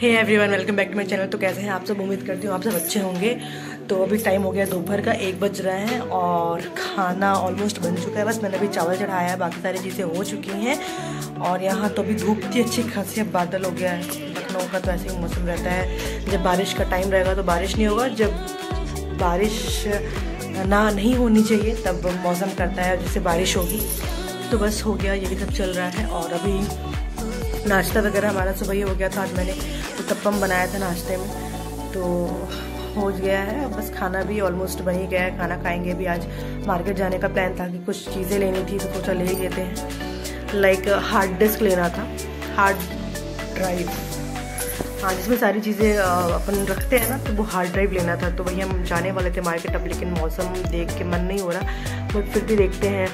Hey everyone welcome back to my channel तो कैसे हैं आप सब? उम्मीद करती हूँ आप सब अच्छे होंगे। तो अभी टाइम हो गया दोपहर का, एक बज रहा है और खाना ऑलमोस्ट बन चुका है। बस मैंने अभी चावल चढ़ाया है, बाकी सारी चीज़ें हो चुकी हैं। और यहाँ तो अभी धूप थी अच्छी खासी अब बादल हो गया है। लखनऊ का तो ऐसे ही मौसम रहता है। जब बारिश का टाइम रहेगा तो बारिश नहीं होगा। जब बारिश ना नहीं होनी चाहिए, तब मौसम करता है जैसे बारिश होगी। तो बस हो गया, यही सब चल रहा है। और अभी नाश्ता वगैरह हमारा सुबह ही हो गया था। आज मैंने उत्तपम बनाया था नाश्ते में। तो हो गया है, अब बस खाना भी ऑलमोस्ट बन ही गया है। खाना खाएँगे भी। आज मार्केट जाने का प्लान था कि कुछ चीज़ें लेनी थी तो सोचा ले ही लेते हैं। लाइक हार्ड डिस्क लेना था। हार्ड ड्राइव हाँ जिसमें सारी चीज़ें अपन रखते हैं ना तो वो हार्ड ड्राइव लेना था। तो वही हम जाने वाले थे मार्केट अब, लेकिन मौसम देख के मन नहीं हो रहा। बट फिर भी देखते हैं,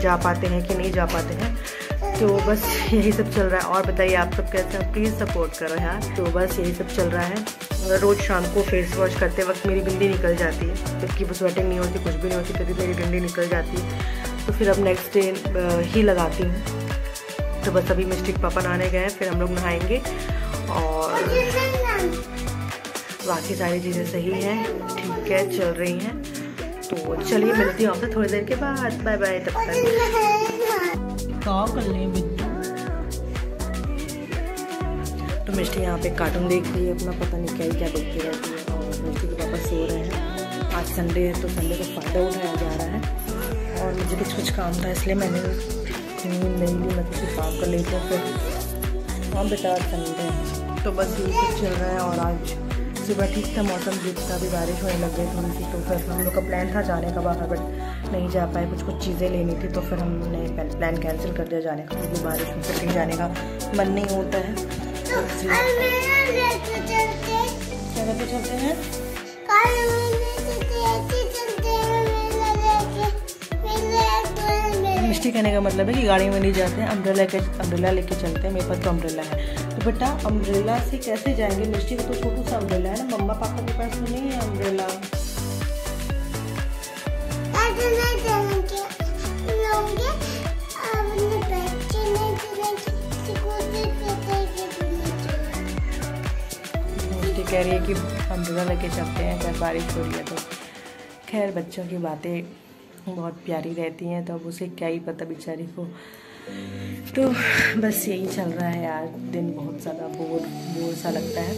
जा पाते हैं कि नहीं जा पाते हैं। तो बस यही सब चल रहा है। और बताइए, आप सब कैसे हैं? प्लीज़ सपोर्ट करो यार। तो बस यही सब चल रहा है। रोज़ शाम को फेस वॉश करते वक्त मेरी बिंदी निकल जाती है। जबकि वो स्वेटिंग नहीं होती, कुछ भी नहीं होती कभी मेरी बिंदी निकल जाती है। तो फिर अब नेक्स्ट डे ही लगाती हूँ। तो बस अभी मिस्टिक पापा नहाने गए हैं, फिर हम लोग नहाएँगे। और बाकी सारी चीज़ें सही हैं, ठीक है, चल रही हैं। तो चलिए, मिलती हूँ आपसे थोड़ी देर के बाद। बाय बाय तब तक। क्या कर हैं तो मिष्टी यहाँ पे कार्टून देख रही है, अपना पता नहीं क्या ही क्या देखती रहती है और मिष्टी के पापा सो रहे हैं। आज संडे है तो संडे का फ़ायदा उठाया जा रहा है और मुझे कुछ कुछ काम था, इसलिए मैंने नींद नहीं ली मैं कुछ काम कर लेती हूँ, फिर हाँ बेटा संडे तो बस ये कुछ चल रहा है और आज सुबह ठीक था मौसम जितना भी बारिश होने लग गई थोड़ी सी तो फिर हम लोग का प्लान था जाने का बाहर बट नहीं जा पाए कुछ कुछ चीज़ें लेनी थी तो फिर हमने प्लान कैंसिल कर दिया जाने का क्योंकि बारिश में फिर कहीं जाने का मन नहीं होता है। क्या चलते हैं? मिष्टी कहने का मतलब है कि गाड़ी में नहीं जाते हैं अम्ब्रेला के अम्ब्रेला लेके चलते हैं मेरे पास तो अम्ब्रेला है। तो बेटा अम्ब्रेला से कैसे जाएँगे? मिष्टी का तो छोटू सा अम्ब्रेला है ना? मम्मा पापा के पास तो नहीं है अम्ब्रेला कह रही है कि अम्ब्रेला लेके चलते हैं अगर बारिश हो रही है तो। खैर बच्चों की बातें बहुत प्यारी रहती हैं तो अब उसे क्या ही पता बेचारी को। तो बस यही चल रहा है यार, दिन बहुत ज़्यादा बोर बोर सा लगता है।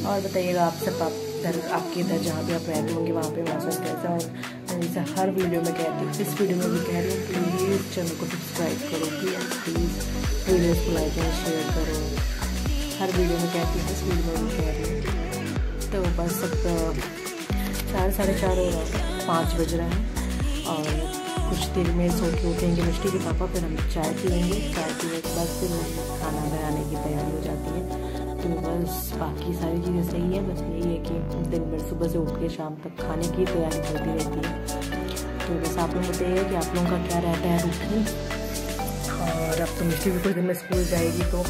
और बताइएगा, आप सब आप इधर, आपके इधर जहाँ भी आप रहते होंगे, वहाँ पे मौसम कैसा और जैसे हर वीडियो में कहती हूँ, इस वीडियो में भी कह रही हूँ प्लीज़ चैनल को सब्सक्राइब करो प्लीज़ प्लीज़ वीडियोज़ को लाइक एंड शेयर करो। हर वीडियो में कहती हूँ, इस वीडियो में भी कह रही हूँ। तो बस अब, चार साढ़े चार हो रहा है, पाँच बज रहे हैं। और कुछ देर में सो के उठेंगे। मिष्टी के पापा फिर हम चाय पियेंगे। चाय पीने के बाद फिर खाना बनाने की तैयारी हो जाती है। तो बस बाकी सारी चीज़ें सही है। बस यही है कि दिन भर सुबह से उठ के शाम तक खाने की तैयारी चलती रहती है। तो बस आप लोग बताइए कि आप लोगों का क्या रहता है रूटीन और अब तो मिष्टी भी कुछ दिन में स्कूल जाएगी तो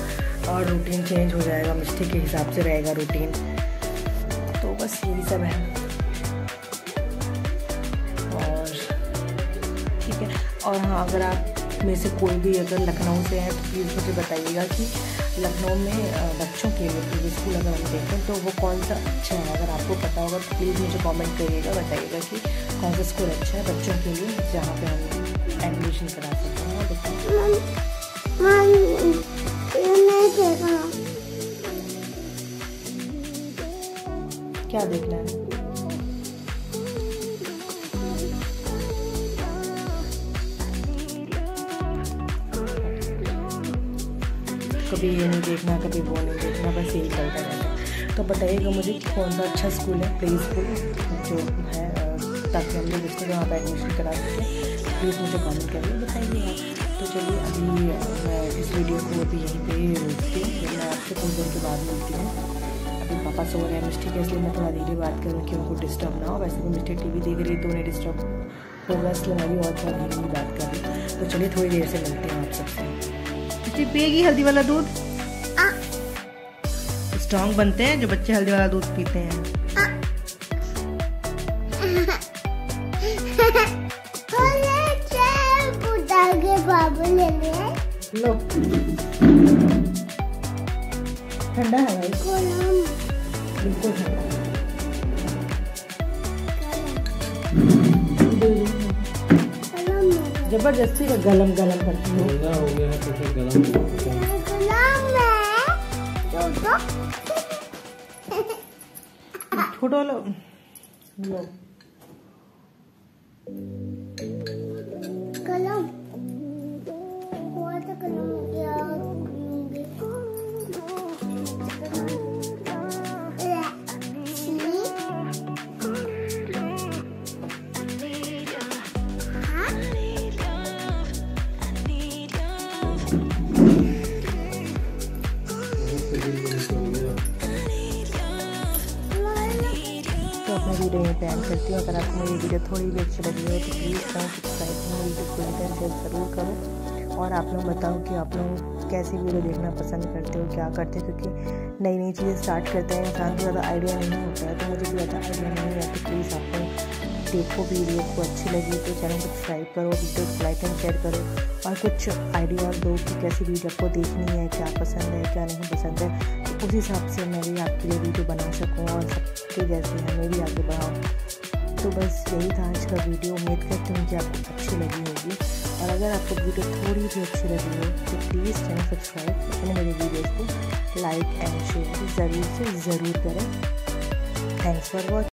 और रूटीन चेंज हो जाएगा। मिष्टी के हिसाब से रहेगा रूटीन तो बस यही सब है। और हाँ अगर आप में से कोई भी अगर लखनऊ से है तो प्लीज़ मुझे बताइएगा कि लखनऊ में बच्चों के लिए प्रीवियस स्कूल अगर हम देखें तो वो कौन सा अच्छा है? अगर आपको पता होगा तो प्लीज़ मुझे कमेंट करिएगा, बताइएगा कि कौन सा स्कूल अच्छा है बच्चों के लिए, जहाँ पे हम एडमिशन करा सकते हैं। क्या देखना है? कभी ये नहीं देखना, कभी वो नहीं देखना, बस यही चलता रहता है। तो बताइएगा मुझे कौन सा अच्छा स्कूल है प्ले स्कूल जो है ताकि हम लोग इसको वहाँ पर एडमिशन करा सकें, प्लीज़ मुझे कमेंट करिए बताइएगा। तो चलिए, अभी मैं इस वीडियो को अभी यहीं पे रोकती हूँ मैं आपसे कुछ देर के बाद मिलती हूँ। अभी पापा सो रहे हैं, मिस्टी के, इसलिए मैं थोड़ा धीरे बात करूँ कि उनको डिस्टर्ब ना हो। वैसे भी मिस्टी टी वी देख रही तो उन्हें डिस्टर्ब होगा इसलिए मैं भी और थोड़ा धीरे बात कर रही तो चलिए, थोड़ी देर से मिलते हैं आप सबसे। पिएगी हल्दी वाला दूध। स्ट्रॉन्ग बनते हैं जो बच्चे हल्दी वाला दूध पीते हैं। लो। ठंडा है भाई। बिल्कुल ठंडा। ज़बरदस्ती का गलम गलम करती हूँ। हो गया है तो छोटो लो। लो। अपने वीडियो में प्लान करती हूँ। अगर आपको मेरी वीडियो थोड़ी भी अच्छी लगी हो तो प्लीज़ करें सब्सक्राइब करें वीडियो को लाइक शेयर ज़रूर करो। और आप लोग बताओ कि आप लोग कैसी वीडियो देखना पसंद करते हो, क्या करते हो? क्योंकि नई नई चीज़ें स्टार्ट करते हैं, इंसान को ज़्यादा आइडिया नहीं होता है तो मुझे भी ज़्यादा आइडिया नहीं है तो प्लीज़ आप लोग देखो वीडियो को अच्छी लगी तो चैनल सब्सक्राइब करो, वीडियो को लाइक एंड शेयर करो और कुछ आइडिया दो कि कैसी वीडियो आपको देखनी है, क्या पसंद है, क्या नहीं पसंद है तो उस हिसाब से मैं भी आपके लिए वीडियो बना सकूँ और सबके जैसे हमें भी आगे बढ़ाऊँ। तो बस यही था आज का वीडियो, उम्मीद करती हूँ कि आपको अच्छी लगी होगी और अगर आपको वीडियो थोड़ी भी अच्छी लगी हो तो प्लीज़ चैनल सब्सक्राइब अपने मेरे वीडियोज़ को लाइक एंड शेयर ज़रूर से ज़रूर करें। Thanks for watching